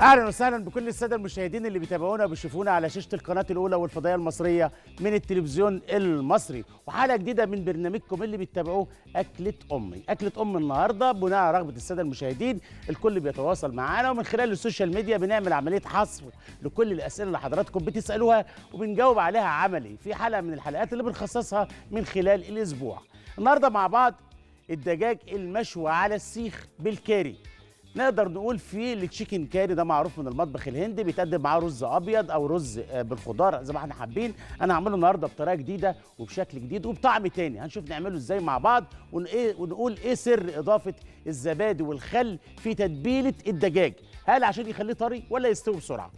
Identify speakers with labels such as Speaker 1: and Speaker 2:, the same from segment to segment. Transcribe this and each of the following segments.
Speaker 1: أهلا وسهلا بكل السادة المشاهدين اللي بيتابعونا وبيشوفونا على شاشة القناة الأولى والفضائية المصرية من التلفزيون المصري. وحلقة جديدة من برنامجكم اللي بتتابعوه أكلة أمي. أكلة ام النهارده بناء على رغبة السادة المشاهدين الكل بيتواصل معانا ومن خلال السوشيال ميديا بنعمل عملية حصر لكل الأسئلة اللي حضراتكم بتسألوها وبنجاوب عليها عملي في حلقة من الحلقات اللي بنخصصها من خلال الأسبوع. النهارده مع بعض الدجاج المشوي على السيخ بالكاري. نقدر نقول في التشيكن كاري ده معروف من المطبخ الهندي بيتقدم معاه رز أبيض أو رز آه، بالخضار زي ما إحنا حابين. أنا هعمله النهارده بطريقة جديدة وبشكل جديد وبطعم تاني. هنشوف نعمله إزاي مع بعض إيه- ونقول إيه سر إضافة الزبادي والخل في تتبيلة الدجاج. هل عشان يخليه طري ولا يستوي بسرعة؟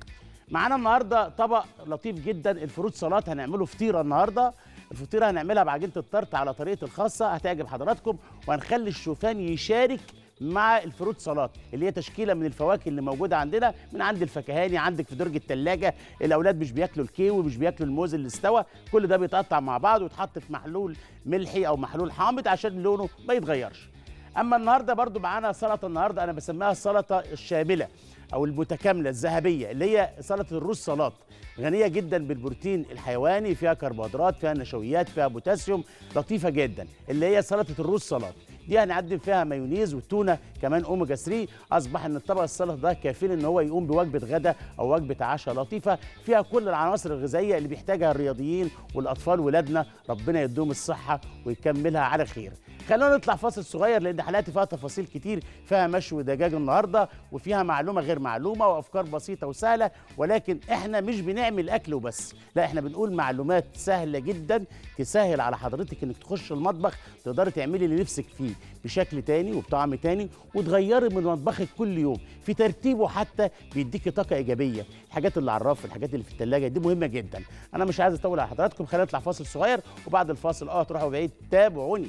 Speaker 1: معانا النهارده طبق لطيف جدا الفروت سلطات هنعمله فطيرة النهارده. الفطيرة هنعملها بعجينة الطرط على طريقة الخاصة هتعجب حضراتكم. وهنخلي الشوفان يشارك مع ال fruit salad اللي هي تشكيلة من الفواكه اللي موجودة عندنا من عند الفكهاني عندك في درج الثلاجه الأولاد مش بياكلوا الكيوي مش بياكلوا الموز اللي استوى كل ده بيتقطع مع بعض ويتحط في محلول ملحي أو محلول حامض عشان لونه ما يتغيرش. أما النهارده برضو معانا سلطة النهارده أنا بسميها السلطه الشاملة أو المتكاملة الذهبية اللي هي سلطة الرز سلطات غنية جدا بالبروتين الحيواني فيها كربوهيدرات فيها نشويات فيها بوتاسيوم لطيفة جدا اللي هي سلطة الرز سلطات دي هنقدم فيها مايونيز والتونه كمان أوميجا 3 أصبح إن الطبق السلطه ده كافي إن هو يقوم بوجبة غدا أو وجبة عشاء لطيفة. فيها كل العناصر الغذائية اللي بيحتاجها الرياضيين والأطفال ولادنا. ربنا يديهم الصحة ويكملها على خير. خلونا نطلع فاصل صغير لأن حلقتي فيها تفاصيل كتير فيها مشوي دجاج النهارده وفيها معلومة غير معلومة وأفكار بسيطة وسهلة ولكن إحنا مش بنعمل أكل وبس. لا إحنا بنقول معلومات سهلة جدا تسهل على حضرتك إنك تخش المطبخ تقدري تعملي اللي نفسك فيه بشكل تاني وبطعم تاني وتغيري من مطبخك كل يوم. في ترتيبه حتى بيديكي طاقة إيجابية. الحاجات اللي على الرف الحاجات اللي في الثلاجه دي مهمة جدا. أنا مش عايز أطول على حضراتكم خلينا نطلع فاصل صغير وبعد الفاصل آه تروحوا بعيد تابعوني.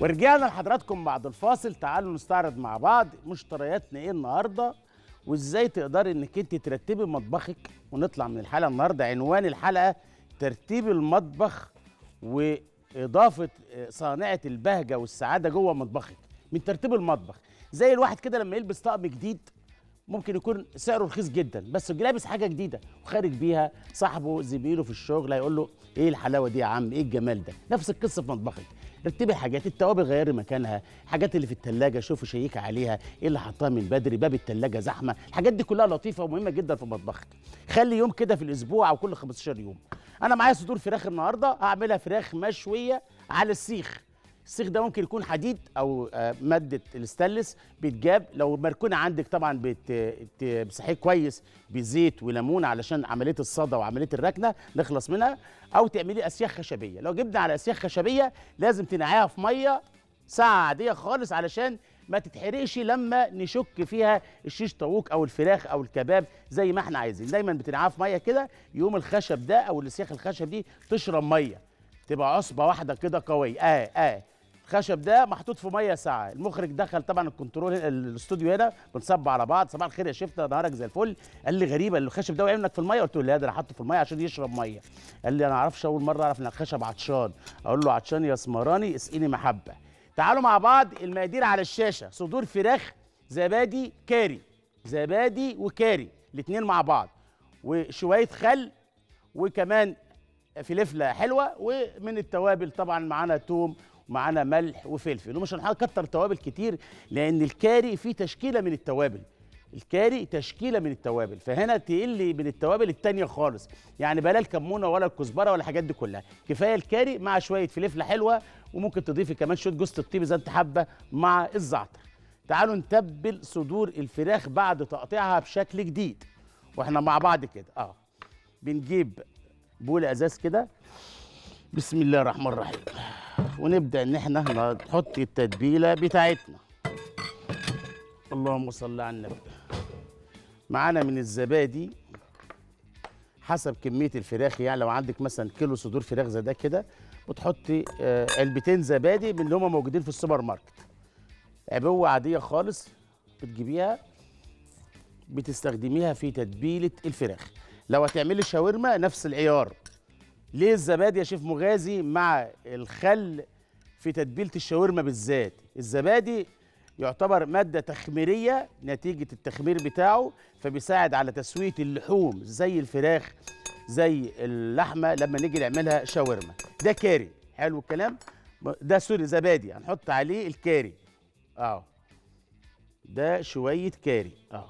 Speaker 1: ورجعنا لحضراتكم بعد الفاصل. تعالوا نستعرض مع بعض مشترياتنا إيه النهارده وازاي تقدري انك انت ترتبي مطبخك. ونطلع من الحلقة النهارده عنوان الحلقة ترتيب المطبخ وإضافة صانعة البهجة والسعادة جوه مطبخك. من ترتيب المطبخ زي الواحد كده لما يلبس طقم جديد ممكن يكون سعره رخيص جدا بس لابس حاجة جديدة وخارج بيها صاحبه زميله في الشغل هيقول له إيه الحلاوة دي يا عم؟ إيه الجمال ده؟ نفس القصة في مطبخك. رتبي حاجات التوابل غيري مكانها الحاجات اللي في التلاجة شوفوا شيكي عليها إيه اللي حطها من بدري باب التلاجة زحمة الحاجات دي كلها لطيفة ومهمة جدا في مطبخك. خلي يوم كده في الأسبوع أو كل 15 يوم. أنا معايا صدور فراخ النهارده هعملها فراخ مشوية على السيخ. السيخ ده ممكن يكون حديد أو آه، مادة الستانلس بيتجاب. لو مركونه عندك طبعا بت- بتمسحيه كويس بزيت وليمون علشان عملية الصدى وعملية الركنة نخلص منها. أو تعملي أسياخ خشبية. لو جبنا على أسياخ خشبية لازم تنقعيها في مية ساعه عاديه خالص علشان ما تتحرقش لما نشك فيها الشيش طاووق أو الفراخ أو الكباب زي ما إحنا عايزين. دايما بتنقعها في مية كده يوم الخشب ده أو الأسياخ الخشب دي تشرب مية. تبقى عصبة واحدة كده قوية. آه آه. الخشب ده محطوط في ميه ساعه المخرج دخل طبعا الكنترول الاستوديو هنا بنصب على بعض. صباح الخير يا شفت نهارك زي الفل. قال لي غريبة الخشب ده وقع في الميه. قلت له لا ده أنا حاطه في الميه عشان يشرب ميه. قال لي أنا أعرفش اول مرة اعرف ان الخشب عطشان. أقول له عطشان يا اسمراني اسقيني محبة. تعالوا مع بعض المقادير على الشاشة. صدور فراخ زبادي كاري. زبادي وكاري الاثنين مع بعض. وشوية خل وكمان فلفلة حلوة ومن التوابل طبعا معانا توم ومعانا ملح وفلفل. ومش هنكتر توابل كتير لأن الكاري فيه تشكيلة من التوابل. الكاري تشكيلة من التوابل. فهنا تقل من التوابل التانية خالص. يعني بلا الكمونة ولا الكزبرة ولا الحاجات دي كلها. كفاية الكاري مع شوية فلفلة حلوة وممكن تضيفي كمان شوية جوز الطيب إذا أنت حابة مع الزعتر. تعالوا نتبل صدور الفراخ بعد تقطيعها بشكل جديد. وإحنا مع بعض كده. آه. بنجيب bowl أزاز كده. بسم الله الرحمن الرحيم. ونبدأ إن إحنا نحط التتبيلة بتاعتنا. اللهم صل على النبي. معانا من الزبادي حسب كمية الفراخ يعني لو عندك مثلا كيلو صدور فراخ زي ده كده وتحطي آه، علبتين زبادي من اللي هم موجودين في السوبر ماركت. عبوة عادية خالص بتجيبيها بتستخدميها في تتبيلة الفراخ. لو هتعملي شاورما نفس العيار. ليه الزبادي يا شيف مغازي مع الخل في تتبيلة الشاورما بالذات؟ الزبادي يعتبر مادة تخميرية نتيجة التخمير بتاعه فبيساعد على تسوية اللحوم زي الفراخ زي اللحمة لما نيجي نعملها شاورما. ده كاري. حلو الكلام؟ ده sorry زبادي. هنحط عليه الكاري. آه. ده شوية كاري. آه.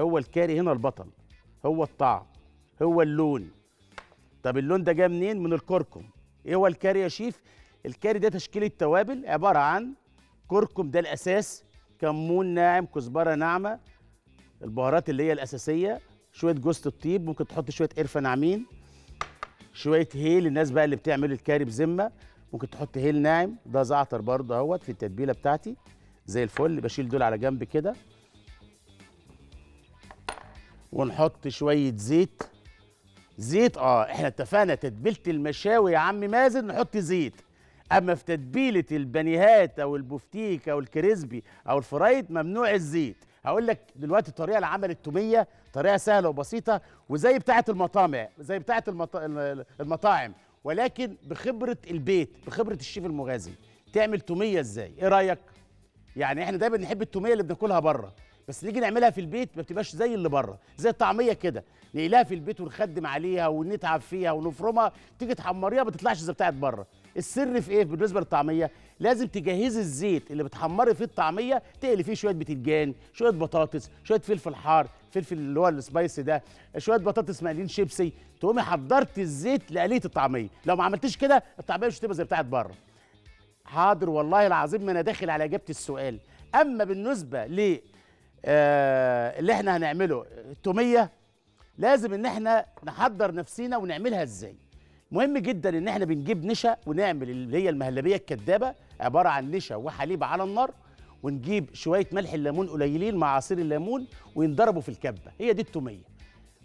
Speaker 1: هو الكاري هنا البطل. هو الطعم. هو اللون. طب اللون ده جاي منين؟ من الكركم. إيه هو الكاري يا شيف؟ الكاري ده تشكيلة توابل عبارة عن كركم ده الأساس. كمون ناعم كزبرة ناعمة البهارات اللي هي الأساسية. شوية جوز الطيب ممكن تحط شوية قرفة ناعمين. شوية هيل الناس بقى اللي بتعمل الكاري بذمة. ممكن تحط هيل ناعم ده زعتر برضه أهوت في التتبيلة بتاعتي. زي الفل بشيل دول على جنب كده. ونحط شوية زيت. زيت آه إحنا اتفقنا تتبيلة المشاوي يا عم مازن نحط زيت. أما في تتبيلة البانيهات أو البفتيك أو الكريسبي أو الفرايد ممنوع الزيت. هقول لك دلوقتي الطريقة لعمل التوميه طريقة سهلة وبسيطة وزي بتاعة المطامع زي بتاعة المط... المطاعم. ولكن بخبرة البيت بخبرة الشيف المغازي تعمل تومية إزاي؟ إيه رأيك؟ يعني إحنا دايما نحب التومية اللي بناكلها بره. بس نيجي نعملها في البيت ما بتبقاش زي اللي بره زي الطعمية كده نقلها في البيت ونخدم عليها ونتعب فيها ونفرمها تيجي تحمريها ما تطلعش زي بتاعت بره. السر في إيه بالنسبة للطعمية؟ لازم تجهزي الزيت اللي بتحمري فيه الطعمية تقلي فيه شوية بتنجان شوية بطاطس شوية فلفل حار فلفل اللي هو السبايسي ده شوية بطاطس مقلين شيبسي تقومي حضرت الزيت لقلية الطعمية. لو ما عملتيش كده الطعمية مش هتبقى زي بتاعت بره. حاضر والله العظيم ما أنا داخل على إجابة السؤال. أما بالنسبة ل آه اللي إحنا هنعمله. التوميه لازم ان إحنا نحضر نفسينا ونعملها إزاي. مهم جدا ان إحنا بنجيب نشا ونعمل اللي هي المهلبية الكدابة عبارة عن نشا وحليب على النار ونجيب شوية ملح الليمون قليلين مع عصير الليمون وينضربوا في الكبة. هي دي التومية.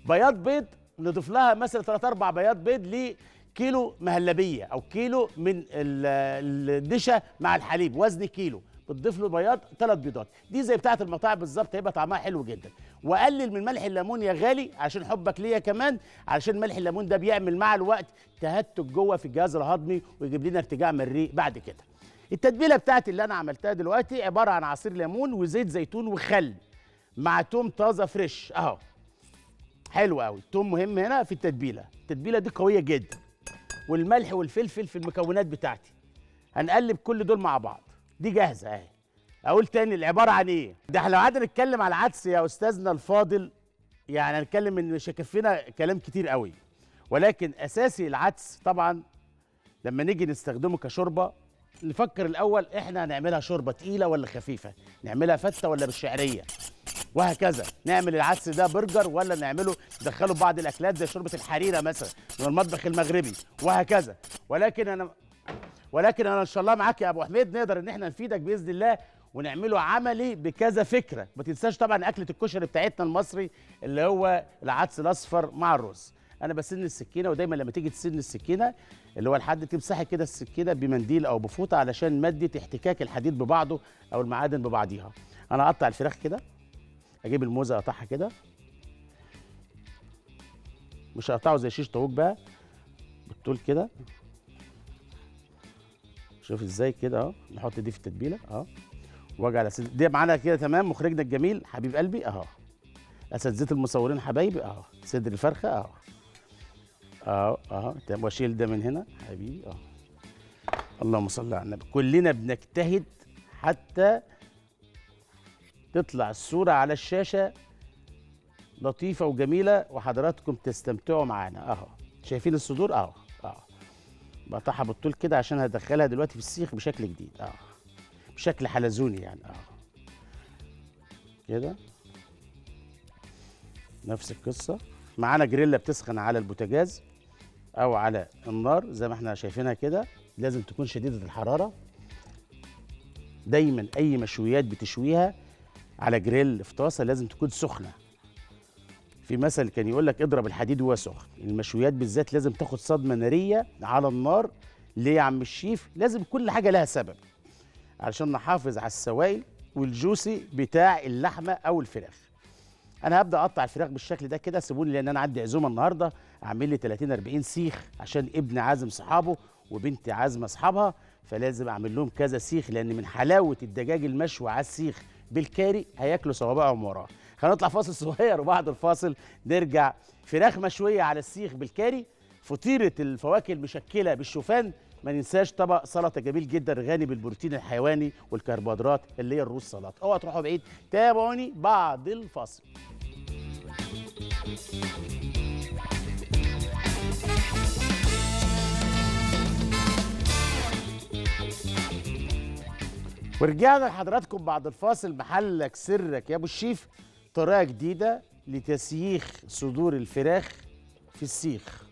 Speaker 1: بياض بيض نضيف لها مثلا 3 4 بياض بيض لكيلو مهلبية أو كيلو من النشا مع الحليب وزن كيلو. بتضيف له بياض ثلاث بيضات. دي زي بتاعة المطاعم بالظبط هيبقى طعمها حلو جدا. وقلل من ملح الليمون يا غالي عشان حبك ليا كمان علشان ملح الليمون ده بيعمل مع الوقت تهتك جوه في الجهاز الهضمي ويجيب لنا ارتجاع مريء بعد كده. التتبيلة بتاعتي اللي أنا عملتها دلوقتي عبارة عن عصير ليمون وزيت زيتون وخل مع توم طازة فريش أهو. حلو قوي التوم مهم هنا في التتبيلة. التتبيلة دي قوية جدا. والملح والفلفل في المكونات بتاعتي. هنقلب كل دول مع بعض. دي جاهزة اهي. أقول تاني العبارة عن إيه؟ ده إحنا لو قعدنا نتكلم على العدس يا أستاذنا الفاضل يعني هنتكلم إن مش هيكفينا كلام كتير قوي. ولكن أساسي العدس طبعا لما نيجي نستخدمه كشوربة نفكر الأول إحنا هنعملها شوربة تقيلة ولا خفيفة؟ نعملها فتة ولا بالشعرية؟ وهكذا. نعمل العدس ده برجر ولا نعمله ندخله بعض الأكلات زي شوربة الحريرة مثلا من المطبخ المغربي؟ وهكذا. ولكن أنا ولكن أنا ان شاء الله معاك يا ابو حميد نقدر ان إحنا نفيدك بإذن الله ونعمله عملي بكذا فكرة. ما تنساش طبعا أكلة الكشري بتاعتنا المصري اللي هو العدس الأصفر مع الرز. أنا بسن السكينة ودايما لما تيجي تسن السكينة اللي هو الحد تمسحي كده السكينة بمنديل أو بفوطة علشان مادة احتكاك الحديد ببعضه أو المعادن ببعضيها. أنا أقطع الفراخ كده أجيب الموزة أقطعها كده. مش هقطعه زي شيش طاووق بقى بالطول كده. شوف إزاي كده اهو نحط دي في التتبيلة اهو. واجي على سد... دي معانا كده تمام مخرجنا الجميل حبيب قلبي اهو. أساتذة المصورين حبايبي اهو صدر الفرخة اهو. اهو اهو. وأشيل ده من هنا حبيبي اهو. اللهم صل على النبي. كلنا بنجتهد حتى تطلع الصورة على الشاشة لطيفة وجميلة وحضراتكم تستمتعوا معانا اهو. شايفين الصدور اهو. بقطعها بالطول كده عشان هدخلها دلوقتي في السيخ بشكل جديد. آه. بشكل حلزوني يعني. آه. كده؟ نفس القصة. معانا جريلا بتسخن على البوتاجاز أو على النار زي ما إحنا شايفينها كده. لازم تكون شديدة الحرارة. دايما أي مشويات بتشويها على جريل في طاسة لازم تكون سخنة. في مثل كان يقول لك اضرب الحديد وهو سخن المشويات بالذات لازم تاخد صدمة نارية على النار. ليه يا عم الشيف؟ لازم كل حاجة لها سبب. علشان نحافظ على السوائل والجوسي بتاع اللحمة أو الفراخ. أنا هبدأ أقطع الفراخ بالشكل ده كده سيبوني لأن أنا عندي عزومة النهارده. أعمل لي 30 40 سيخ عشان ابني عازم صحابه وبنتي عازمة أصحابها. فلازم أعمل لهم كذا سيخ لأن من حلاوة الدجاج المشوي على السيخ بالكاري هياكلوا صوابعهم وراه هنطلع فاصل صغير وبعد الفاصل نرجع فراخ مشوية على السيخ بالكاري. فطيرة الفواكه المشكلة بالشوفان ما ننساش طبق سلطة جميل جدا غني بالبروتين الحيواني والكربوهيدرات اللي هي الرز سلطة. اوعوا تروحوا بعيد تابعوني بعد الفاصل. ورجعنا لحضراتكم بعد الفاصل. محلك سرك يا أبو الشيف. طريقة جديدة لتسييخ صدور الفراخ في السيخ.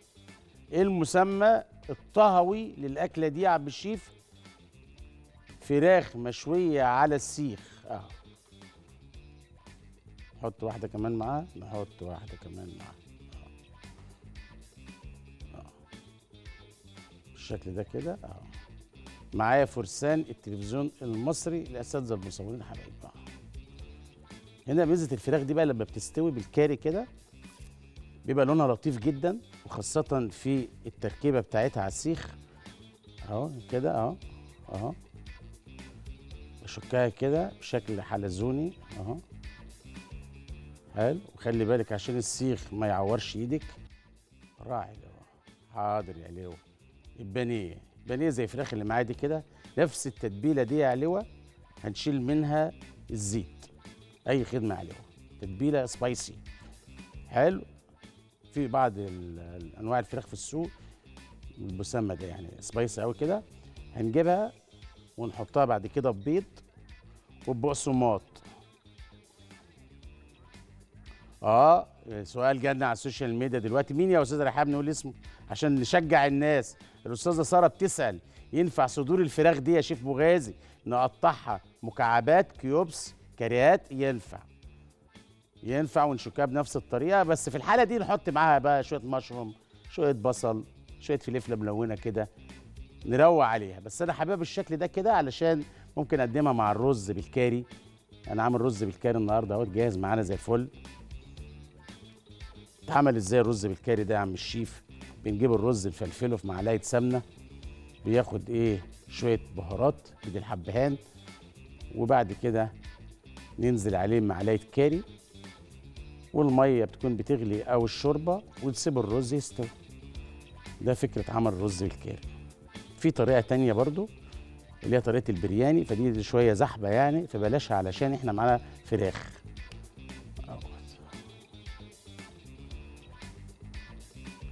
Speaker 1: إيه المسمى الطهوي للأكلة دي يا عم الشيف؟ فراخ مشوية على السيخ. آه. نحط واحدة كمان معاه؟ نحط واحدة كمان معاه. آه. آه. بالشكل ده كده؟ آه. معايا فرسان التلفزيون المصري الاساتذه المصورين الحبايب آه. هنا ميزة الفراخ دي بقى لما بتستوي بالكاري كده بيبقى لونها لطيف جدا وخاصة في التركيبة بتاعتها على السيخ. أهو كده أهو أهو. اشكها كده بشكل حلزوني أهو. حلو. وخلي بالك عشان السيخ ما يعورش إيدك. راعي حاضر يا ليو البانيه. البانيه زي الفراخ اللي معايا دي كده نفس التتبيلة دي يا ليوه هنشيل منها الزيت. أي خدمة عليها تتبيلة سبايسي حلو. في بعض أنواع الفراخ في السوق المسمى ده يعني spicy قوي كده. هنجيبها ونحطها بعد كده ببيض وبقسماط. آه سؤال جالنا على ال social media دلوقتي. مين يا أستاذ رحاب نقول اسمه؟ عشان نشجع الناس. الأستاذة سارة بتسأل ينفع صدور الفراخ دي يا شيف مغازي نقطعها مكعبات cubes كريات ينفع. ينفع ونشكها بنفس الطريقة بس في الحالة دي نحط معاها بقى شوية مشروم شوية بصل شوية فلفله ملونة كده نروق عليها. بس أنا حاببها بالشكل ده كده علشان ممكن أقدمها مع الرز بالكاري. أنا عامل رز بالكاري النهارده أهو جاهز معانا زي الفل. اتعمل إزاي الرز بالكاري ده يا عم الشيف؟ بنجيب الرز نفلفله في معلقة سمنة بياخد إيه؟ شوية بهارات بدي الحبهان وبعد كده ننزل عليه معلقة كاري والمية بتكون بتغلي أو الشوربة ونسيب الرز يستوي. ده فكرة عمل الرز بالكاري في طريقة تانية برضو اللي هي طريقة البرياني فدي شوية زحمة يعني فبلاشها علشان إحنا معانا فراخ.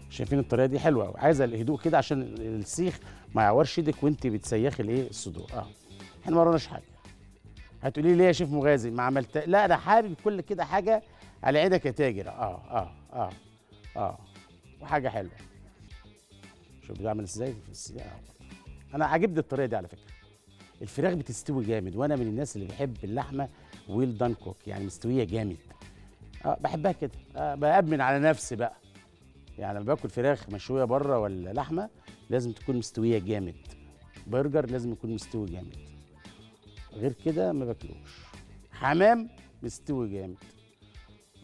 Speaker 1: شايفين الطريقة دي حلوة قوي عايزة الهدوء كده عشان السيخ ما يعورش إيدك وأنت بتسيخي الإيه؟ الصدور. آه. إحنا ما وراناش حاجة. هتقولي لي ليه يا شيف مغازي؟ ما عملت لا أنا حابب كل كده حاجة على عينك يا تاجر. آه آه آه آه وحاجة حلوة. شوف بتعمل إزاي في السياق أنا عاجبني الطريقة دي على فكرة. الفراخ بتستوي جامد وأنا من الناس اللي بيحب اللحمة ويل دان كوك يعني مستوية جامد. آه بحبها كده. آه بأمن على نفسي بقى. يعني لما باكل فراخ مشوية بره ولا لحمة لازم تكون مستوية جامد. برجر لازم يكون مستوي جامد. غير كده ما باكلوش. حمام مستوي جامد.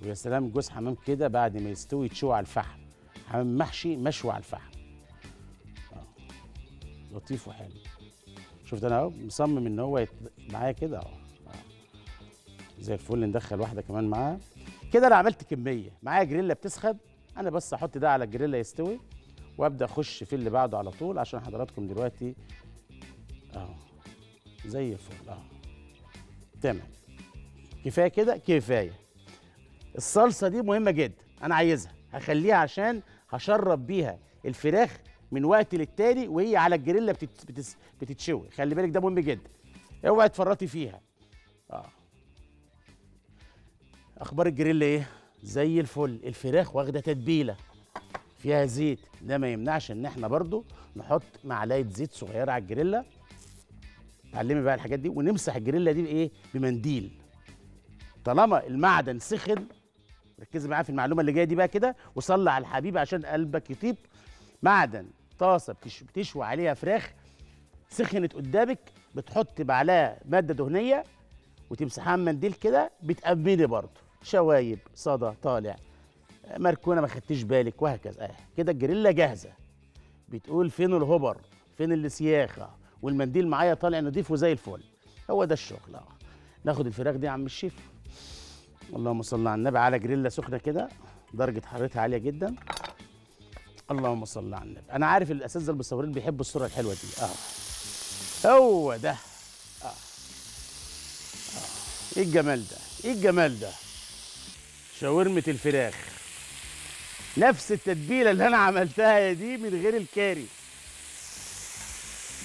Speaker 1: ويا سلام جوز حمام كده بعد ما يستوي يتشوي على الفحم. حمام محشي مشوي على الفحم. آه. لطيف وحلو. شفت أنا أهو مصمم إن هو يت... معايا كده أهو. آه. زي الفل ندخل واحدة كمان معاها كده أنا عملت كمية. معايا جريلا بتسخن. أنا بس أحط ده على الجريلا يستوي. وأبدأ أخش في اللي بعده على طول عشان حضراتكم دلوقتي أهو. زي الفل. اهو تمام. كفاية كده؟ كفاية. الصلصة دي مهمة جدا. أنا عايزها. هخليها عشان هشرب بيها الفراخ من وقت للتاني وهي على الجريلا بتت... بتتشوي. خلي بالك ده مهم جدا. اوعي تفرطي فيها. آه. أخبار الجريلا إيه؟ زي الفل. الفراخ واخدة تتبيلة. فيها زيت. ده ما يمنعش إن إحنا برضو نحط معلقة زيت صغيرة على الجريلا. اتعلمي بقى الحاجات دي ونمسح الجريلا دي بايه؟ بمنديل. طالما المعدن سخن ركزي معايا في المعلومة اللي جاية دي بقى كده وصلي على الحبيب عشان قلبك يطيب. معدن طاسة بتش- بتشوي عليها فراخ سخنت قدامك بتحط معلقه مادة دهنية وتمسحها بمنديل كده بتأمني برضه. شوايب صدى طالع مركونة ما خدتيش بالك وهكذا. آه كده الجريلا جاهزة. بتقول فين الهبر فين السياخه والمنديل معايا طالع نضيف وزي الفل. هو ده الشغل. آه. ناخد الفراخ دي يا عم الشيف. اللهم صل على النبي. على جريلا سخنة كده. درجة حرارتها عالية جدا. اللهم صل على النبي. أنا عارف الأساتذة المصورين بيحبوا الصورة الحلوة دي. آه. هو ده. آه, آه. إيه الجمال ده؟ إيه الجمال ده؟ شاورمة الفراخ. نفس التتبيلة اللي أنا عملتها دي من غير الكاري.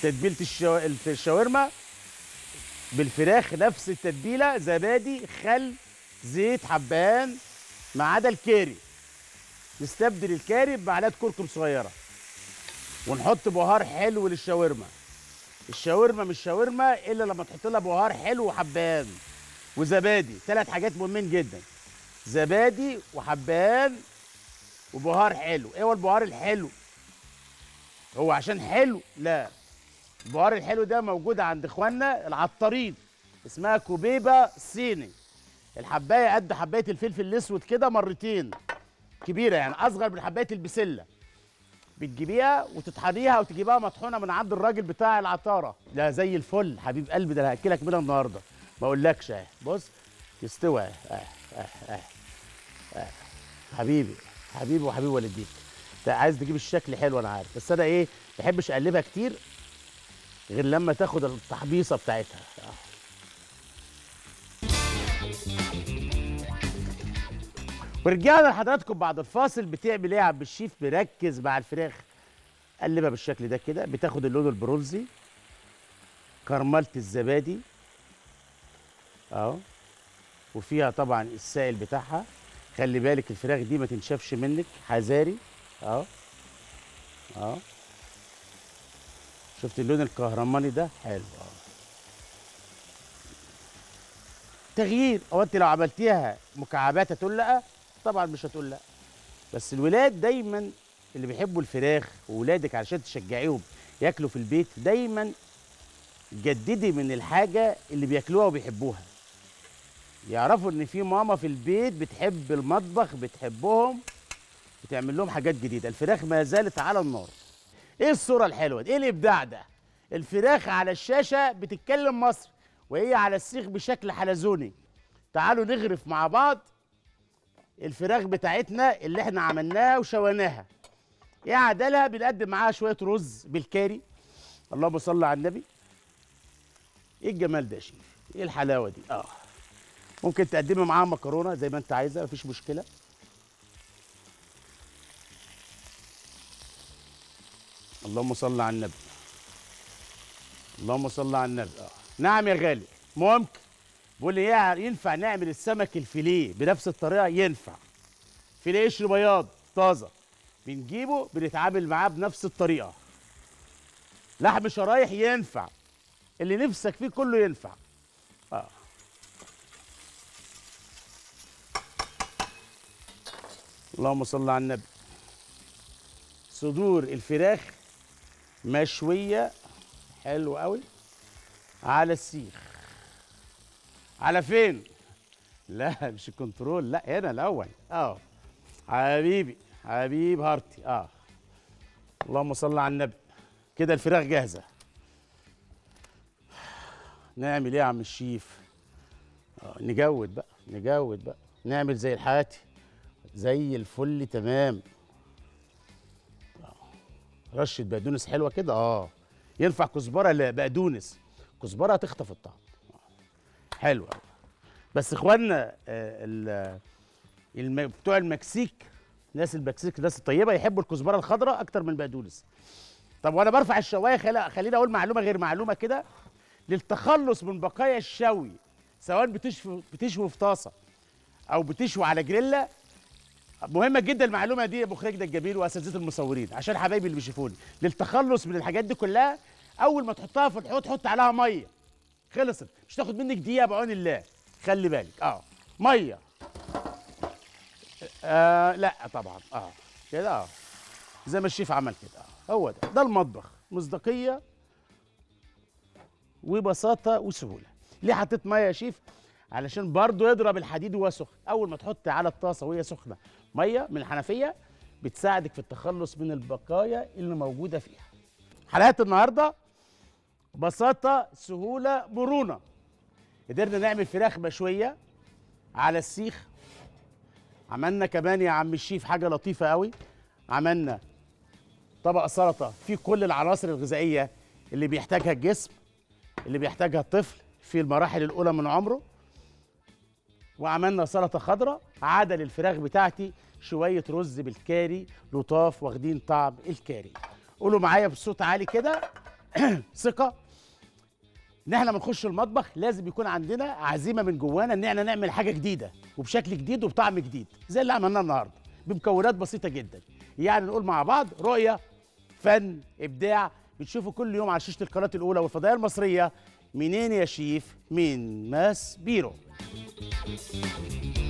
Speaker 1: تتبيلة الشو... الشاورما بالفراخ نفس التتبيلة زبادي خل زيت حبان ما عدا الكاري. نستبدل الكاري بمعلقة كركم صغيرة. ونحط بهار حلو للشاورما. الشاورما مش شاورما إلا لما تحط لها بهار حلو وحبان وزبادي. ثلاث حاجات مهمين جدا. زبادي وحبان وبهار حلو. هو البهار الحلو؟ هو عشان حلو؟ لا. البهار الحلو ده موجود عند إخواننا العطارين اسمها كوبيبه صيني. الحباية قد حباية الفلفل الأسود كده مرتين. كبيرة يعني أصغر من حباية البسلة. بتجيبيها وتطحنيها وتجيبها مطحونة من عند الراجل بتاع العطارة. لا زي الفل. حبيب قلبي ده أنا هاكلك منها النهارده. ما أقولكش. أهي بص تستوى أهي آه آه آه حبيبي حبيبي وحبيب والديك. عايز تجيب الشكل حلو أنا عارف. بس أنا إيه ما بحبش أقلبها كتير. غير لما تاخد التحبيصة بتاعتها. ورجعنا لحضراتكم بعد الفاصل. بتعمل إيه يا عم الشيف؟ مركز مع الفراخ. قلبها بالشكل ده كده. بتاخد اللون البرونزي. كرملة الزبادي. اهو. وفيها طبعا السائل بتاعها. خلي بالك الفراخ دي ما تنشفش منك. حذاري. اهو. اهو. شفت اللون الكهرماني ده؟ حلو. تغيير. هو أنت لو عملتيها مكعبات هتقول لأ؟ طبعا مش هتقول لأ. بس الولاد دايما اللي بيحبوا الفراخ وولادك علشان تشجعيهم ياكلوا في البيت دايما جددي من الحاجة اللي بياكلوها وبيحبوها. يعرفوا إن في ماما في البيت بتحب المطبخ بتحبهم بتعمل لهم حاجات جديدة. الفراخ ما زالت على النار. إيه الصورة الحلوة دي؟ إيه الإبداع ده؟ الفراخ على الشاشة بتتكلم مصر وهي على السيخ بشكل حلزوني. تعالوا نغرف مع بعض الفراخ بتاعتنا اللي إحنا عملناها وشويناها. إيه عدلها بنقدم معاها شوية رز بالكاري. اللهم صل على النبي. إيه الجمال ده يا شيف إيه الحلاوة دي؟ آه. ممكن تقدمي معاها مكرونة زي ما انت عايزة مفيش مشكلة. اللهم صل على النبي. اللهم صل على النبي. آه. نعم يا غالي. ممكن. بقول لي ينفع نعمل السمك الفيليه بنفس الطريقة؟ ينفع. فيليه قشر بياض طازة. بنجيبه بنتعامل معاه بنفس الطريقة. لحم شرايح ينفع. اللي نفسك فيه كله ينفع. آه. اللهم صل على النبي. صدور الفراخ مشوية. حلو قوي. على السيخ. على فين؟ لا مش ال control لا هنا الأول. آه حبيبي حبيب heart ي. آه اللهم صل على النبي. كده الفراخ جاهزة. نعمل إيه يا عم الشيف؟ آه نجود بقى نجود بقى. نعمل زي الحاتي. زي الفل تمام. رشة بقدونس حلوة كده آه. ينفع كزبرة لا بقدونس. كزبرة هتخطف الطعم. حلو قوي بس اخواننا آه. بتوع المكسيك ناس المكسيك الناس الطيبة يحبوا الكزبرة الخضراء أكتر من البقدونس. طب وأنا برفع الشواية خلي... خليني أقول معلومة غير معلومة كده. للتخلص من بقايا الشوي سواء بتشوي بتشوي في طاسة أو بتشوي على جريلا مهمة جدا المعلومة دي يا مخرجنا الجميل وأساتذة المصورين عشان حبايبي اللي بيشوفوني للتخلص من الحاجات دي كلها أول ما تحطها في الحوض حط عليها مية. خلصت. مش تاخد منك دقيقة بعون الله. خلي بالك. آه. مية. آه لا طبعا. آه. كده آه. زي ما الشيف عمل كده. آه. هو ده. ده المطبخ. مصداقية وبساطة وسهولة. ليه حطيت مية يا شيف؟ علشان برضو يضرب الحديد وهو سخن. أول ما تحط على الطاسة وهي سخنة مية من الحنفية بتساعدك في التخلص من البقايا اللي موجودة فيها. حلقات النهارده بساطة سهولة مرونة. قدرنا نعمل فراخ مشوية على السيخ. عملنا كمان يا عم الشيف حاجة لطيفة قوي. عملنا طبق سلطة فيه كل العناصر الغذائية اللي بيحتاجها الجسم اللي بيحتاجها الطفل في المراحل الأولى من عمره. وعملنا سلطة خضراء عدا للفراخ بتاعتي شوية رز بالكاري لطاف واخدين طعم الكاري. قولوا معايا بصوت عالي كده. ثقة. إن إحنا بنخش المطبخ لازم يكون عندنا عزيمة من جوانا إن إحنا نعمل حاجة جديدة وبشكل جديد وبطعم جديد زي اللي عملناه النهارده بمكونات بسيطة جدا. يعني نقول مع بعض رؤية فن إبداع بتشوفوا كل يوم على شاشة القناة الأولى والفضائية المصرية. منين يا شيف؟ من ماس بيرو. Thank you.